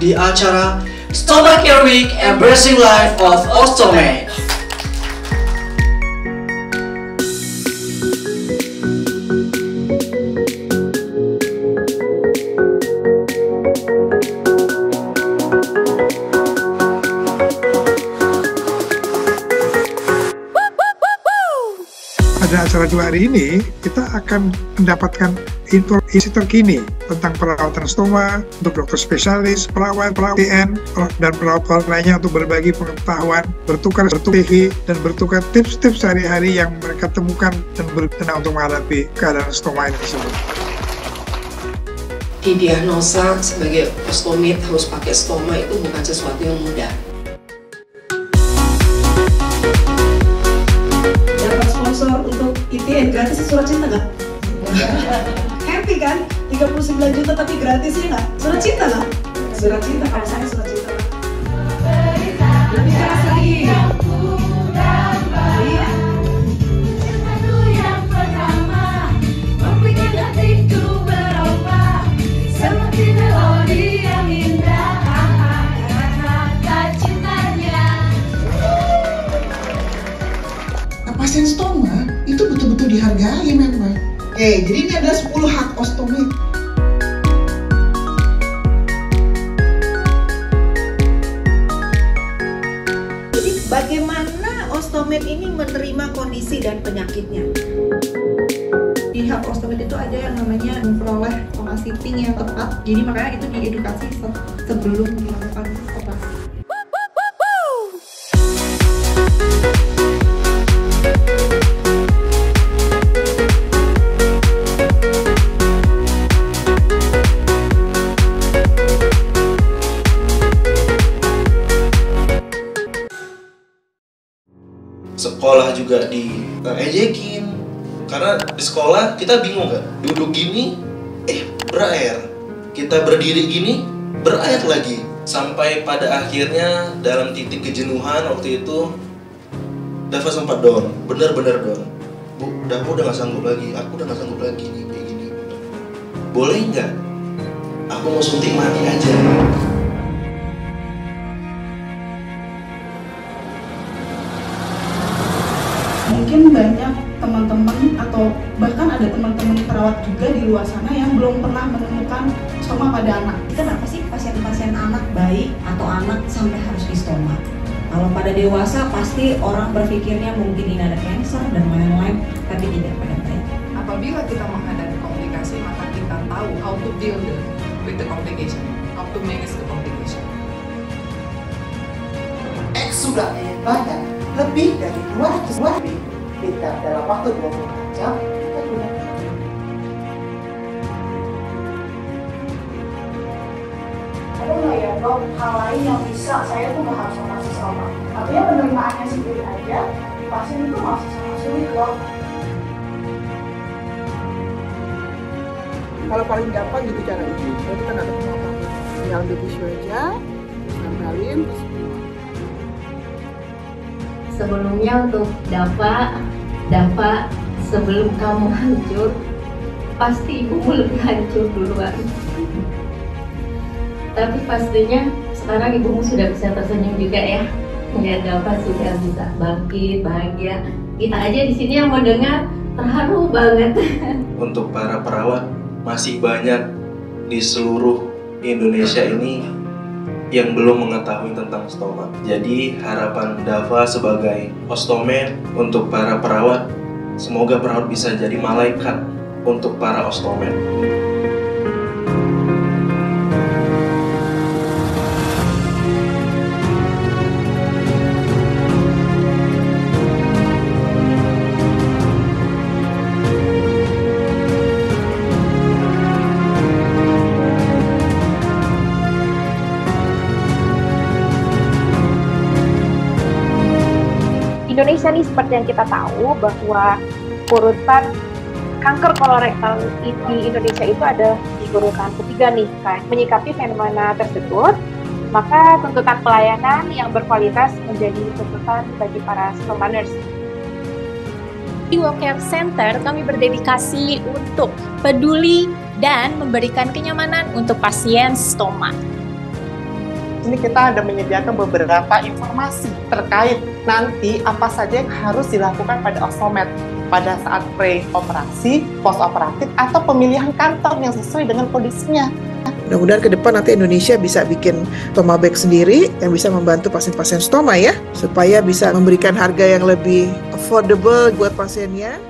di acara Stomach Care Week Embracing Life of Ostome. pada acara dua hari ini kita akan mendapatkan informasi terkini tentang perawatan stoma untuk dokter spesialis, perawat, perawat TN, dan perawat-perawat lainnya untuk berbagi pengetahuan, bertukar strategi, dan bertukar tips-tips sehari-hari yang mereka temukan dan berguna untuk menghadapi keadaan stoma ini tersebut. Didiagnosa sebagai ostomit harus pakai stoma itu bukan sesuatu yang mudah. dapat sponsor untuk ITN gratis surat cinta nggak? Happy kan? 39 juta tapi gratis ya nggak? Surat cinta lah? Surat cinta, kalau saya surat cinta. Lebih keras lagi. Pasien stoma itu betul-betul dihargai memang. Oke, jadi ini ada 10 hak ostomit. Jadi bagaimana ostomed ini menerima kondisi dan penyakitnya? Di hak ostomed itu ada yang namanya memperoleh pola yang tepat. Jadi makanya itu diedukasi se- sebelum melakukan juga diejekin karena di sekolah kita bingung kan duduk gini eh berair. Kita berdiri gini berair lagi. Sampai pada akhirnya dalam titik kejenuhan waktu itu Dava sempat down bener-bener down bu Dava udah gak sanggup lagi. Aku udah gak sanggup lagi nih kayak gini. Boleh nggak? Aku mau suntik mati aja mungkin banyak teman-teman atau bahkan ada teman-teman perawat juga di luar sana yang belum pernah menemukan stoma pada anak. Kenapa sih pasien-pasien anak baik atau anak sampai harus di stoma? Kalau pada dewasa pasti orang berpikirnya mungkin ini ada cancer dan lain-lain, tapi tidak pada baik. apabila kita menghadapi komplikasi maka kita tahu how to deal with the complication how to manage the complication X sudah badan lebih dari 200 ribu liter dalam waktu 24 jam. Kita gunakan. ada nggak ya dok hal lain yang bisa saya tuh nggak harus operasi sama artinya penerimaannya sendiri aja pasien itu masih sangat sulit dok kalau paling gampang gitu cara uji berarti kan ada pengalaman tinggal ambil tisu aja terus nempelin terus Sebelumnya untuk Dava, Dava sebelum kamu hancur, pasti ibumu lebih hancur duluan. Tapi pastinya sekarang ibumu sudah bisa tersenyum juga ya. Ya Dava sudah bisa bangkit, bahagia. Kita aja di sini yang mendengar terharu banget. untuk para perawat masih banyak di seluruh Indonesia ini yang belum mengetahui tentang stoma. Jadi harapan Dava sebagai ostomen untuk para perawat, semoga perawat bisa jadi malaikat untuk para ostomen. Indonesia nih seperti yang kita tahu bahwa urutan kanker kolorektal di Indonesia itu ada di urutan ketiga nih kan. Menyikapi fenomena tersebut, maka tuntutan pelayanan yang berkualitas menjadi tuntutan bagi para stoma nurse. Di Wellcare Center, kami berdedikasi untuk peduli dan memberikan kenyamanan untuk pasien stoma. Sini kita ada menyediakan beberapa informasi terkait nanti apa saja yang harus dilakukan pada Ostomed pada saat pre-operasi, post-operatif, atau pemilihan kantor yang sesuai dengan kondisinya. Mudah-mudahan ke depan nanti Indonesia bisa bikin stoma sendiri yang bisa membantu pasien-pasien stoma ya, supaya bisa memberikan harga yang lebih affordable buat pasiennya